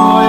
Oh.